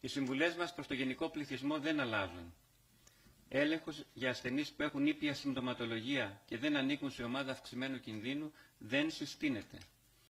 Οι συμβουλές μας προς το γενικό πληθυσμό δεν αλλάζουν. Έλεγχος για ασθενείς που έχουν ήπια συμπτωματολογία και δεν ανήκουν σε ομάδα αυξημένου κινδύνου δεν συστήνεται.